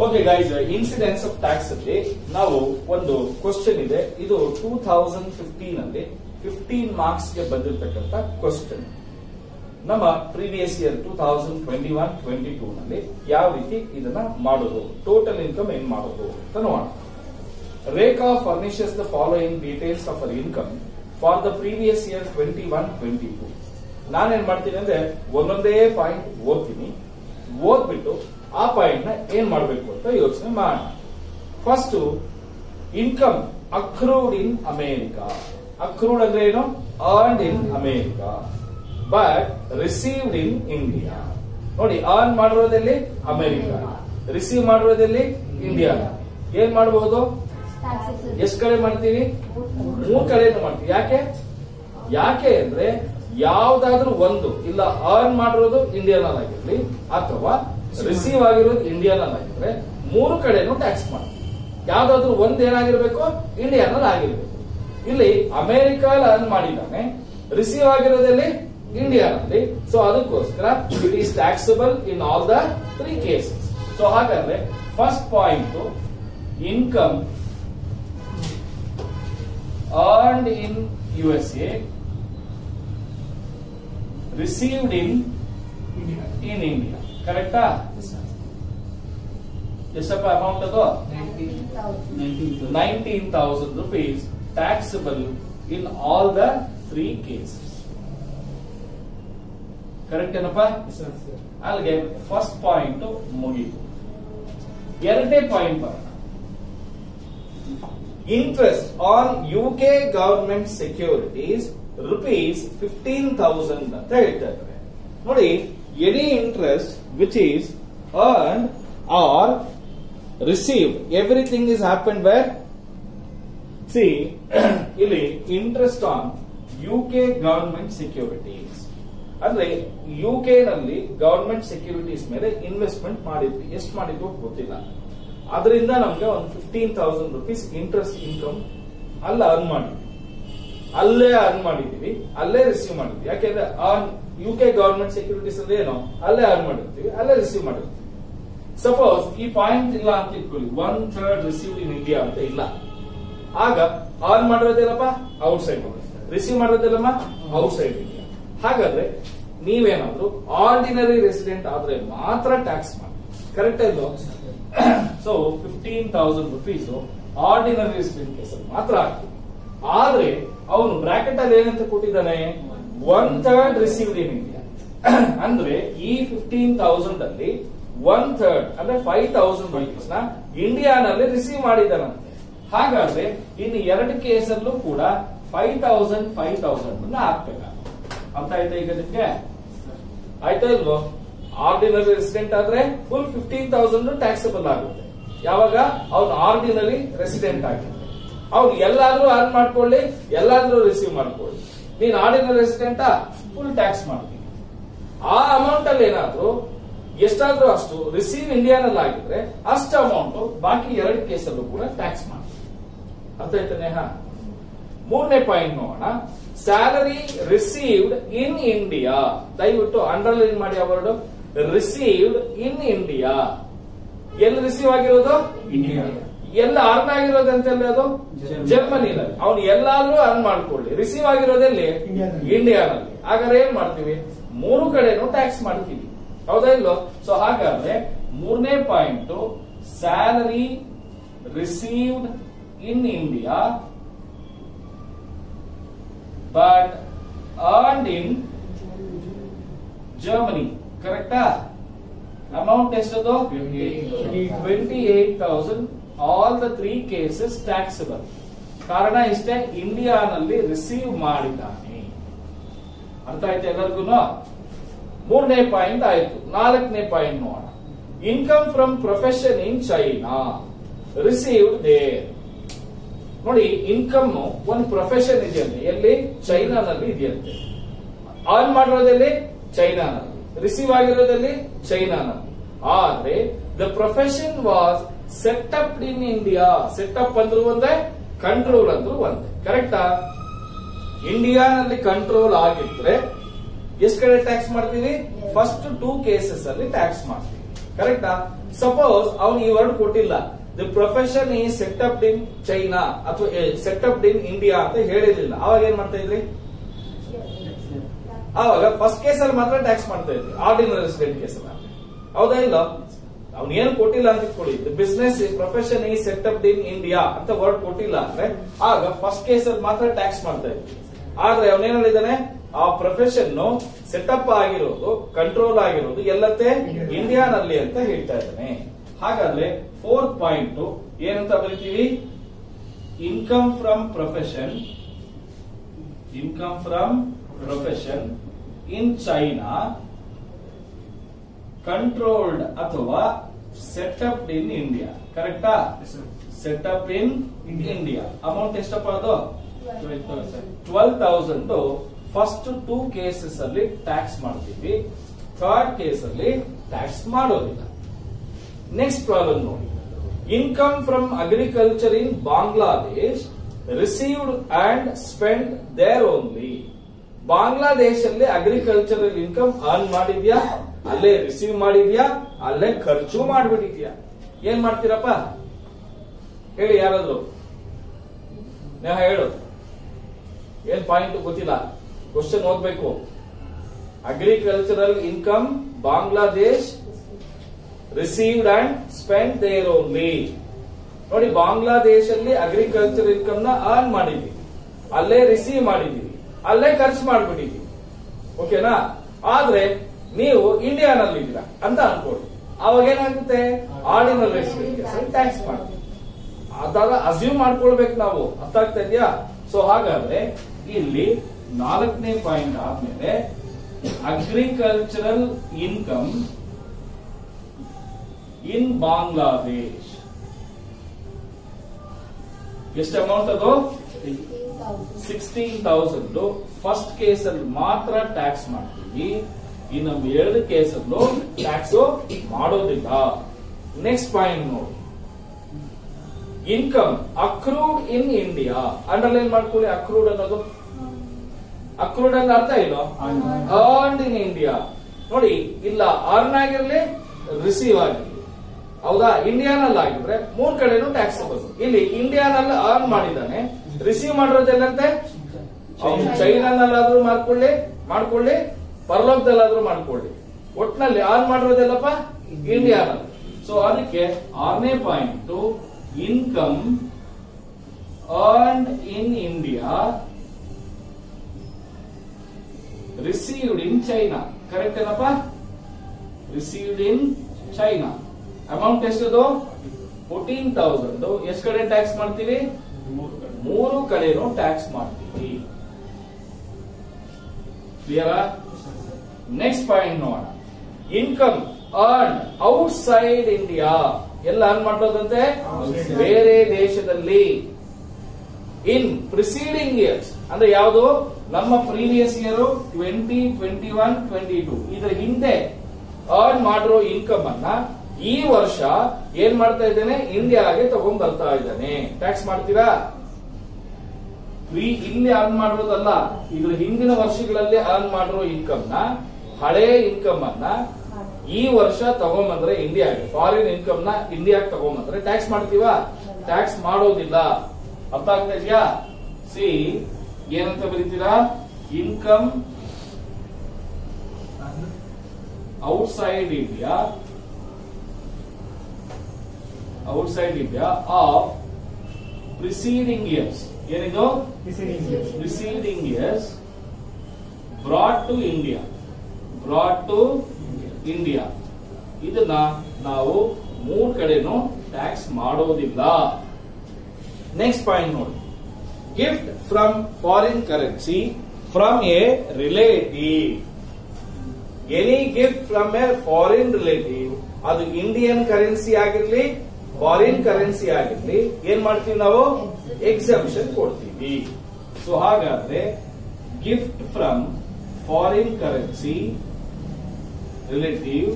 Okay guys incidence of tax ಅಲ್ಲಿ ನಾವು ಒಂದು ಕ್ವಶನ್ ಇದೆ. ಇದು ಟೂ ಥೌಸಂಡ್ ಫಿಫ್ಟೀನ್ ಅಲ್ಲಿ ಫಿಫ್ಟೀನ್ ಮಾರ್ಕ್ಸ್ಗೆ ಬಂದಿರತಕ್ಕಂತ ಕ್ವಶನ್ ನಮ್ಮ previous year two thousand twenty one twenty two ನಲ್ಲಿ ಯಾವ ರೀತಿ ಇದನ್ನ ಮಾಡೋದು? ಟೋಟಲ್ ಇನ್ಕಮ್ ಏನ್ ಮಾಡೋದು ಅಂತ ನೋಡೋಣ. Rekha furnishes the following details of our income for the previous year twenty one twenty two ನಾನೇನ್ ಮಾಡ್ತೀನಿ ಅಂದ್ರೆ ಒಂದೊಂದೇ ಪಾಯಿಂಟ್ ಓದ್ತೀನಿ. ಓದ್ಬಿಟ್ಟು ಆ ಪಾಯಿಂಟ್ನ ಏನ್ ಮಾಡಬೇಕು ಅಂತ ಯೋಚನೆ ಮಾಡೋಣ. First income accrued in America accrued ಅಂದ್ರೆ ಏನು? Earned in America but received in India ನೋಡಿ ಅರ್ನ್ ಮಾಡಿರೋದಲ್ಲಿ ಅಮೇರಿಕಾ ರಿಸೀವ್ ಮಾಡಿರೋದಲ್ಲಿ ಇಂಡಿಯಾ ಏನ್ ಮಾಡಬಹುದು ಎಷ್ಟ್ ಕಡೆ ಮಾಡ್ತೀವಿ ಮೂರ್ ಕಡೆ ಮಾಡ್ತೀವಿ ಯಾಕೆ? ಯಾಕೆ ಅಂದ್ರೆ ಯಾವ್ದಾದ್ರೂ ಒಂದು, ಇಲ್ಲ ಅರ್ನ್ ಮಾಡಿರೋದು ಇಂಡಿಯಾನಲ್ಲಿ ಅಥವಾ ರಿಸೀವ್ ಆಗಿರೋದು ಇಂಡಿಯಾನಲ್ಲಿ ಆಗಿದ್ರೆ ಮೂರು ಕಡೆನೂ ಟ್ಯಾಕ್ಸ್ ಮಾಡಿ. ಯಾವ್ದಾದ್ರು ಒಂದ್ ಏನಾಗಿರ್ಬೇಕು ಇಂಡಿಯಾನಲ್ಲಿ ಆಗಿರ್ಬೇಕು. ಇಲ್ಲಿ ಅಮೆರಿಕಲ್ಲಿ ಅರ್ನ್ ಮಾಡಿದ್ದಾನೆ. ರಿಸೀವ್ ಆಗಿರೋದಲ್ಲಿ ಇಂಡಿಯಾನಲ್ಲಿ ಸೊ ಅದಕ್ಕೋಸ್ಕರ it is taxable in all the three cases so ಹಾಗಾದ್ರೆ first point income earned in USA, received in in India. ಕರೆಕ್ಟಾ? ಎಷ್ಟಪ್ಪ ಅಮೌಂಟ್ ಅದು? Nineteen thousand rupees taxable in all the three cases correct ಏನಪ್ಪ? ಅಲ್ಲಿಗೆ first point ಮುಗೀತು. ಎರಡನೇ point ಬರೋಣ. Interest on U K government securities rupees fifteen thousand ಅಂತ ಹೇಳ್ತಾ ಇದ್ದಾರೆ. ನೋಡಿ interest which is earn or received everything is happen where see ಇಲ್ಲಿ interest on UK government securities ಅಂದ್ರೆ ಯುಕೆ ನಲ್ಲಿ ಗವರ್ಮೆಂಟ್ ಸೆಕ್ಯೂರಿಟೀಸ್ ಮೇಲೆ ಇನ್ವೆಸ್ಟ್ಮೆಂಟ್ ಮಾಡಿದ್ವಿ. ಎಷ್ಟು ಮಾಡಿದ್ವು ಗೊತ್ತಿಲ್ಲ. ಅದರಿಂದ ನಮ್ಗೆ ಒಂದು fifteen thousand rupees interest income ಅಲ್ಲ ಅರ್ನ್ ಮಾಡಿದ್ವಿ. ಅಲ್ಲೇ ಅರ್ನ್ ಮಾಡಿದೀವಿ ಅಲ್ಲೇ ರಿಸೀವ್ ಮಾಡಿದ್ವಿ ಯಾಕೆಂದ್ರೆ ಯು ಕೆ ಗವರ್ಮೆಂಟ್ ಸೆಕ್ಯೂರಿಟೀಸ್ ಅಂದ್ರೆ ಏನು ಅಲ್ಲೇ ಅರ್ನ್ ಮಾಡಿರ್ತೀವಿ ಅಲ್ಲೇ ರಿಸೀವ್ ಮಾಡಿರ್ತೀವಿ. ಸಪೋಸ್ ಈ ಪಾಯಿಂಟ್ ಇಲ್ಲ ಅಂತ ಇಟ್ಕೊಳ್ಳಿ one third receive in India ಅಂತ ಇಲ್ಲ. ಆಗ ಅರ್ನ್ ಮಾಡಿರೋದೇನಪ್ಪ ಔಟ್ ಸೈಡ್ ರಿಸೀವ್ ಮಾಡೋದಿಲ್ಲಮ್ಮ ಔಟ್ ಸೈಡ್ ಇಂಡಿಯಾ ಹಾಗಾದ್ರೆ ನೀವೇನಾದ್ರೂ ಆರ್ಡಿನರಿ ರೆಸಿಡೆಂಟ್ ಆದ್ರೆ ಮಾತ್ರ ಟ್ಯಾಕ್ಸ್ ಮಾಡಿ. ಕರೆಕ್ಟ್ ಇದು so fifteen thousand rupees ordinary resident ಕೇಸಲ್ಲಿ ಮಾತ್ರ ಆಗ್ತದೆ ಆದ್ರೆ ಅವನು ಬ್ರಾಕೆಟ್ ಅಲ್ಲಿ ಏನಂತ ಕೊಟ್ಟಿದ್ದಾನೆ? One third received in India ಅಂದ್ರೆ ಈ ಫಿಫ್ಟೀನ್ ತೌಸಂಡ್ ಅಲ್ಲಿ ಒನ್ ಥರ್ಡ್ ಅಂದ್ರೆ ಫೈವ್ ತೌಸಂಡ್ ರುಪೀಸ್ನ ಇಂಡಿಯಾನಲ್ಲಿ ರಿಸೀವ್ ಮಾಡಿದ್ದಾನಂತೆ. ಹಾಗಾದ್ರೆ ಇನ್ನು ಎರಡು ಕೇಸಲ್ಲೂ ಕೂಡ ಫೈವ್ ತೌಸಂಡ್ ಫೈವ್ ತೌಸಂಡ್ ಹಾಕ್ಬೇಕು? ಅಂತ ಆಯ್ತಾ ಈಗ ನಿಮ್ಗೆ? ಆಯ್ತಾ ಇಲ್ವೋ? ಆರ್ಡಿನರಿ ರೆಸಿಡೆಂಟ್ ಆದ್ರೆ ಫುಲ್ ಫಿಫ್ಟೀನ್ ತೌಸಂಡ್ ಟ್ಯಾಕ್ಸಬಲ್ ಆಗುತ್ತೆ. ಯಾವಾಗ? ಅವ್ನು ಆರ್ಡಿನರಿ ರೆಸಿಡೆಂಟ್ ಆಗಿದ್ರೆ ಅವ್ನು ಎಲ್ಲಾದ್ರೂ ಅರ್ನ್ ಮಾಡ್ಕೊಳ್ಳಿ, ಎಲ್ಲಾದ್ರೂ ರಿಸೀವ್ ಮಾಡ್ಕೊಳ್ಳಿ. ನೀನ್ ಆರ್ಡಿನರಿ ರೆಸಿಡೆಂಟಾ ಫುಲ್ ಟ್ಯಾಕ್ಸ್ ಮಾಡ್ತೀನಿ. ಆ ಅಮೌಂಟ್ ಅಲ್ಲಿ ಏನಾದ್ರು, ಎಷ್ಟಾದ್ರೂ ಅಷ್ಟು ರಿಸೀವ್ ಇಂಡಿಯಾನಲ್ಲಿ ಆಗಿದ್ರೆ ಅಷ್ಟು ಅಮೌಂಟ್ ಬಾಕಿ ಎರಡು ಕೇಸಲ್ಲೂ ಕೂಡ ಟ್ಯಾಕ್ಸ್ ಮಾಡ್ತೀನಿ. ಅರ್ಥ ಆಯ್ತಾ ನೇಹ? ಮೂರನೇ ಪಾಯಿಂಟ್ ನೋಡೋಣ. ಸ್ಯಾಲರಿ ರಿಸೀವ್ಡ್ ಇನ್ ಇಂಡಿಯಾ ದಯವಿಟ್ಟು ಅಂಡರ್ಲೈನ್ ಮಾಡಿ ಅವರ್ಡು ರಿಸೀವ್ಡ್ ಇನ್ ಇಂಡಿಯಾ ಎಲ್ಲಿ ರಿಸೀವ್ ಆಗಿರೋದು? ಇಂಡಿಯಾ. ಎಲ್ಲ ಅರ್ನ್ ಆಗಿರೋದಂತೆಲ್ಲ ಅದು? ಜರ್ಮನಿ. ಜರ್ಮನಿನಲ್ಲಿ ಅವನು ಎಲ್ಲಾದ್ರೂ ಅರ್ನ್ ಮಾಡ್ಕೊಳ್ಳಿ. ರಿಸೀವ್ ಆಗಿರೋದೆಲ್ಲಿ ಇಂಡಿಯಾದಲ್ಲಿ. ಇಂಡಿಯಾನಲ್ಲಿ. ಹಾಗಾದ್ರೆ ಏನ್ ಮಾಡ್ತೀವಿ? ಮೂರು ಕಡೆನೂ ಟ್ಯಾಕ್ಸ್ ಮಾಡ್ತೀವಿ. ಹೌದಾ ಇಲ್ಲೋ ಸೊ ಹಾಗಾದ್ರೆ ಮೂರನೇ point salary received in India but earned in Germany ಕರೆಕ್ಟಾ ಅಮೌಂಟ್ ಎಷ್ಟದು? 28,000. Twenty eight thousand all the three cases taxable ಕಾರಣ ಇಷ್ಟೇ, ಇಂಡಿಯಾನಲ್ಲಿ ರಿಸೀವ್ ಮಾಡಿದ್ದಾನೆ. ಅರ್ಥ ಆಯ್ತು ಎಲ್ಲರಿಗೂ ಮೂರನೇ ಪಾಯಿಂಟ್ ಆಯ್ತು. ನಾಲ್ಕನೇ ಪಾಯಿಂಟ್ ನೋಡೋಣ. Income from profession in China received there ನೋಡಿ ಇನ್ಕಮ್ ಒಂದು ಪ್ರೊಫೆಷನ್ ಇದೆಯಂತೆ ಎಲ್ಲಿ? ಚೈನಾನಲ್ಲಿ ಇದೆಯಂತೆ ಆನ್ ಮಾಡಿರೋದಲ್ಲಿ? ಚೈನಾನಲ್ಲಿ ರಿಸೀವ್ ಆಗಿರೋದಲ್ಲಿ? ಚೈನಾನಲ್ಲಿ ಆದ್ರೆ the profession was set up in India set up ಅಂದ್ರೂ ಒಂದೇ ಕಂಟ್ರೋಲ್ ಅಂದ್ರೂ ಒಂದೇ. ಕರೆಕ್ಟಾ ಇಂಡಿಯಾನಲ್ಲಿ ಕಂಟ್ರೋಲ್ ಆಗಿದ್ರೆ ಎಷ್ಟು ಕಡೆ ಟ್ಯಾಕ್ಸ್ ಮಾಡ್ತೀವಿ ಫಸ್ಟ್ ಟೂ ಕೇಸಸ್ ಅಲ್ಲಿ ಟ್ಯಾಕ್ಸ್ ಮಾಡ್ತೀವಿ ಕರೆಕ್ಟಾ ಸಪೋಸ್ ಅವನು ಈ ವರ್ಡ್ ಕೊಟ್ಟಿಲ್ಲ. ದಿ ಪ್ರೊಫೆಷನ್ ಈ ಅಪ್ಡ್ ಇನ್ ಚೈನಾ ಅಥವಾ ಸೆಟ್ ಅಪ್ಡ್ ಇನ್ ಇಂಡಿಯಾ ಅಂತ ಹೇಳಿರ್ಲಿಲ್ಲ. ಅವಾಗ ಏನ್ ಮಾಡ್ತಾ ಇದ್ರಿ? ಅವಾಗ ಫಸ್ಟ್ ಕೇಸಲ್ಲಿ ಮಾತ್ರ ಟ್ಯಾಕ್ಸ್ ಮಾಡ್ತಾ ಇದ್ರಿ. ಆರ್ಡಿನರಿ ರೆಸಿಡೆಂಟ್ ಕೇಸಲ್ಲಿ ಹೌದಾ ಇಲ್ಲ? ಅವ್ನು ಏನು ಕೊಟ್ಟಿಲ್ಲ ಅಂತ ಇಟ್ಕೊಳ್ಳಿ ಬಿಸ್ನೆಸ್ ಪ್ರೊಫೆಷನ್ ಈ ಸೆಟಪ್ ಇನ್ ಇಂಡಿಯಾ ಅಂತ ವರ್ಡ್ ಕೊಟ್ಟಿಲ್ಲ ಅಂದ್ರೆ, ಆಗ ಫಸ್ಟ್ ಕೇಸ್ ಅಲ್ಲಿ ಮಾತ್ರ ಟ್ಯಾಕ್ಸ್ ಮಾಡ್ತಾ ಇದ್ವಿ ಆದ್ರೆ ಅವನೇನ್ ಹೇಳಿದಾನೆ ಆ ಪ್ರೊಫೆಷನ್ ಸೆಟಪ್ ಆಗಿರೋದು ಕಂಟ್ರೋಲ್ ಆಗಿರೋದು ಎಲ್ಲತೆ ಇಂಡಿಯಾನಲ್ಲಿ ಅಂತ ಹೇಳ್ತಾ ಇದ್ದಾನೆ. ಹಾಗಾದ್ರೆ ಫೋರ್ತ್ ಪಾಯಿಂಟ್ ಏನಂತ ಬರಿತೀವಿ? Income from profession income from profession in China controlled ಅಥವಾ ಸೆಟಪ್ ಇನ್ ಇಂಡಿಯಾ ಕರೆಕ್ಟಾ set up in India amount ಎಷ್ಟಪ್ಪ ಅದು? Twelve thousand first two cases ಅಲ್ಲಿ ಟ್ಯಾಕ್ಸ್ ಮಾಡ್ತೀವಿ. ಥರ್ಡ್ ಕೇಸ್ ಅಲ್ಲಿ ಟ್ಯಾಕ್ಸ್ ಮಾಡೋದಿಲ್ಲ. ನೆಕ್ಸ್ಟ್ ಪ್ರಾಬ್ಲಮ್ ನೋಡಿ. Income from agriculture in Bangladesh received and spend there only ಬಾಂಗ್ಲಾದೇಶಲ್ಲಿ agricultural income earn ಮಾಡಿದ್ಯಾ? ಅಲ್ಲೇ ರಿಸೀವ್ ಮಾಡಿದ್ಯಾ? ಅಲ್ಲೇ ಖರ್ಚು ಮಾಡ್ಬಿಟ್ಟಿದ್ಯಾ? ಏನ್ ಮಾಡ್ತೀರಪ್ಪ? ಹೇಳಿ ಯಾರಾದ್ರು. ನೇಹ ಹೇಳು. ಏನ್ ಪಾಯಿಂಟ್ ಗೊತ್ತಿಲ್ಲ. ಕ್ವಶನ್ ಓದ್ಬೇಕು. Agricultural income Bangladesh received and spend there only ನೋಡಿ ಬಾಂಗ್ಲಾದೇಶಲ್ಲಿ ಅಗ್ರಿಕಲ್ಚರ್ ಇನ್ಕಮ್ನ ಅರ್ನ್ ಮಾಡಿದ್ವಿ. ಅಲ್ಲೇ ರಿಸೀವ್ ಮಾಡಿದೀವಿ. ಅಲ್ಲೇ ಖರ್ಚು ಮಾಡ್ಬಿಟ್ಟಿದೀವಿ. ಓಕೆನಾ ಆದ್ರೆ ಇಂಡಿಯಾನಲ್ಲಿ ಇದ್ದೀರಾ ಅಂತ ಅನ್ಕೊಳ್ಳಿ ಅವಾಗ ಏನಾಗುತ್ತೆ? ಆರ್ಡಿನಲ್ ಟ್ಯಾಕ್ಸ್ ಮಾಡ್ತೀವಿ ಅದಾಗ ಅಸ್ಯೂಮ್ ಮಾಡ್ಕೊಳ್ಬೇಕು ನಾವು. ಅರ್ಥ ಆಗ್ತಾ ಇದೆಯಾ? ಸೊ ಹಾಗಾದ್ರೆ ಇಲ್ಲಿ ನಾಲ್ಕನೇ ಪಾಯಿಂಟ್ ಆದ್ಮೇಲೆ ಅಗ್ರಿಕಲ್ಚರಲ್ ಇನ್ಕಮ್ ಇನ್ ಬಾಂಗ್ಲಾದೇಶ್ ಎಷ್ಟು ಅಮೌಂಟ್ ಅದು? ಸಿಕ್ಸ್ಟೀನ್ ತೌಸಂಡ್ ಫಸ್ಟ್ ಕೇಸಲ್ಲಿ ಮಾತ್ರ ಟ್ಯಾಕ್ಸ್ ಮಾಡ್ತೀವಿ. ಇನ್ನು ಎರಡು ಕೇಸಲ್ಲೂ ಟ್ಯಾಕ್ಸ್ ಮಾಡೋದಿಲ್ಲ ನೆಕ್ಸ್ಟ್ ಪಾಯಿಂಟ್ ನೋಡಿ. Income accrued in India underline ಮಾಡ್ಕೊಳ್ಳಿ ಅಕ್ರೂಡ್ ಅನ್ನೋದು. ಅಕ್ರೂಡ್ ಅನ್ನ ಅರ್ಥ ಏನು? ಅರ್ನ್ಡ್ ಇನ್ ಇಂಡಿಯಾ ನೋಡಿ ಇಲ್ಲ ಅರ್ನ್ ಆಗಿರ್ಲಿ ರಿಸೀವ್ ಆಗಿರ್ಲಿ. ಹೌದಾ? ಇಂಡಿಯಾನಲ್ಲಿ ಆಗಿದ್ರೆ ಮೂರ್ ಕಡೆನೂ ಟ್ಯಾಕ್ಸ್ ತಗೋದು ಇಲ್ಲಿ ಇಂಡಿಯಾನಲ್ಲಿ ಅರ್ನ್ ಮಾಡಿದಾನೆ ರಿಸೀವ್ ಮಾಡಿರೋದೆಲ್ಲಂತೆ ಅವ್ನು ಚೈನಾನಲ್ಲಾದ್ರೂ ಮಾಡ್ಕೊಳ್ಳಿ ಮಾಡ್ಕೊಳ್ಳಿ. ಪರಲೋಕದಲ್ಲಾದ್ರೂ ಮಾಡ್ಕೊಳ್ಳಿ. ಒಟ್ನಲ್ಲಿ ಆನ್ ಮಾಡಿರೋದೆಲ್ಲಪ್ಪ? ಇಂಡಿಯಾನಲ್ಲಿ ಸೊ ಅದಕ್ಕೆ ಆರನೇ point income earned in India received in China correct ಏನಪ್ಪ? ರಿಸೀವ್ಡ್ ಇನ್ ಚೈನಾ ಅಮೌಂಟ್ ಎಷ್ಟದು? ಫೋರ್ಟೀನ್ ತೌಸಂಡ್ ಎಷ್ಟು ಕಡೆ ಟ್ಯಾಕ್ಸ್ ಮಾಡ್ತೀವಿ? ಮೂರು ಕಡೆನೂ ಟ್ಯಾಕ್ಸ್ ಮಾಡ್ತೀವಿ. ಕ್ಲಿಯರಾ ನೆಕ್ಸ್ಟ್ ಪಾಯಿಂಟ್ ನೋಡೋಣ. Income earn outside India ಎಲ್ಲ ಅರ್ನ್ ಮಾಡೋದಂತೆ ಬೇರೆ ದೇಶದಲ್ಲಿ. ಇನ್ ಪ್ರಿಸೀಡಿಂಗ್ ಇಯರ್ಸ್ ಅಂದ್ರೆ ಯಾವುದು? ನಮ್ಮ previous year twenty twenty one twenty two ಇದರ ಹಿಂದೆ ಅರ್ನ್ ಮಾಡಿರೋ ಇನ್ಕಮ್ ಅನ್ನ ಈ ವರ್ಷ ಏನ್ ಮಾಡ್ತಾ ಇದ್ದೇನೆ? ಇಂಡಿಯಾಗೆ ತಗೊಂಡ್ ಬರ್ತಾ ಇದ್ದಾನೆ. ಟ್ಯಾಕ್ಸ್ ಮಾಡ್ತೀರಾ? ಇಲ್ಲಿ ಅರ್ನ್ ಮಾಡಿರೋದಲ್ಲ ಇದ್ರ ಹಿಂದಿನ ವರ್ಷಗಳಲ್ಲಿ ಅರ್ನ್ ಮಾಡಿರೋ ಇನ್ಕಮ್ನ ಹಳೆ ಇನ್ಕಮ್ ಅನ್ನ ಈ ವರ್ಷ ತಗೊಂಬಂದ್ರೆ ಇಂಡಿಯಾಗೆ ಫಾರಿನ್ ಇನ್ಕಮ್ನ ಇಂಡಿಯಾಗೆ ತಗೊಂಬಂದ್ರೆ ಟ್ಯಾಕ್ಸ್ ಮಾಡ್ತೀವಾ? ಟ್ಯಾಕ್ಸ್ ಮಾಡೋದಿಲ್ಲ. ಅರ್ಥ ಆಗ್ತಾ ಇದೆಯಾ? ಸಿ ಏನಂತ ಬರೀತೀರಾ? Income outside India outside India of preceding years ಏನಿದು? Preceding years brought to India. Brought to India ಇದನ್ನ ನಾವು ಮೂರ್ ಕಡೆನೂ ಟ್ಯಾಕ್ಸ್ ಮಾಡೋದಿಲ್ಲ. ನೆಕ್ಸ್ಟ್ ಪಾಯಿಂಟ್ ನೋಡಿ. Gift from foreign currency from a relative any gift from a foreign relative ಅದು Indian currency ಆಗಿರ್ಲಿ foreign currency ಆಗಿರ್ಲಿ, ಏನ್ ಮಾಡ್ತೀವಿ ನಾವು? ಎಕ್ಸಂಪ್ಷನ್ ಕೊಡ್ತೀವಿ. ಸೊ ಹಾಗಾದ್ರೆ gift from foreign currency relative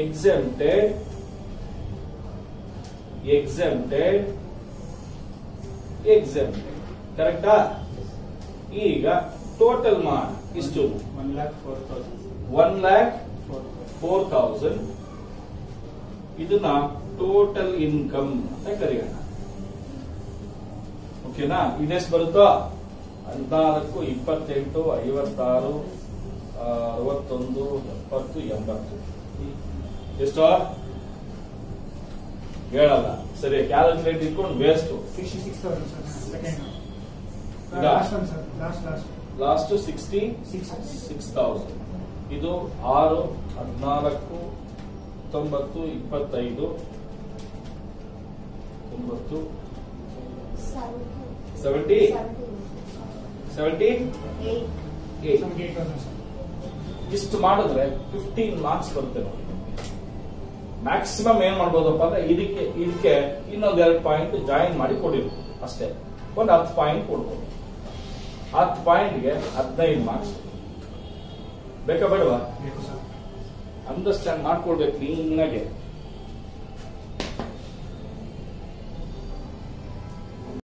exempted exempted exempted ಕರೆಕ್ಟಾ ಈಗ ಟೋಟಲ್ ಮಾಡಿ ಇಷ್ಟು? One lakh four thousand one lakh four thousand ಇದನ್ನ ಟೋಟಲ್ ಇನ್ಕಮ್ ಅಂತ ಕರೆಯೋಣ. ಓಕೆನಾ ಇದೆಷ್ಟು ಬರುತ್ತೋ? ಹದಿನಾಲ್ಕು ಇಪ್ಪತ್ತೆಂಟು ಐವತ್ತಾರು ಅರವತ್ತೊಂದು ಎಪ್ಪತ್ತು ಎಂಬತ್ತು. ಎಷ್ಟು? ಹೇಳಲ್ಲ. ಸರಿ ಕ್ಯಾಲ್ಕುಲೇಟ್ ಇಟ್ಕೊಂಡು waste sixty six thousand sir second last one sir last last last sixty six six thousand ಇದು ಆರು ಹದಿನಾಲ್ಕು ತೊಂಬತ್ತು ಇಪ್ಪತ್ತೈದು. ತೊಂಬತ್ತು. Seventy seventy eight seventy eight thousand sir ಇಷ್ಟು ಮಾಡಿದ್ರೆ ಫಿಫ್ಟೀನ್ ಮಾರ್ಕ್ಸ್ ಬರುತ್ತೆ ನೋಡಿ. ಮ್ಯಾಕ್ಸಿಮಮ್ ಏನ್ ಮಾಡ್ಬೋದಪ್ಪ ಅಂದ್ರೆ ಇದಕ್ಕೆ ಇದಕ್ಕೆ ಇನ್ನೊಂದ್ ಎರಡು ಪಾಯಿಂಟ್ ಜಾಯಿನ್ ಮಾಡಿ ಕೊಡಿರು. ಅಷ್ಟೇ. ಒಂದು ಹತ್ತು ಪಾಯಿಂಟ್ ಕೊಡ್ಬೋದು. ಹತ್ತು ಪಾಯಿಂಟ್ಗೆ ಹದಿನೈದು ಮಾರ್ಕ್ಸ್ ಬೇಕಾ ಬೇಡವಾ? ಅಂಡರ್ಸ್ಟ್ಯಾಂಡ್ ಮಾಡ್ಕೊಳ್ಬೇಕು ಕ್ಲೀನಾಗೆ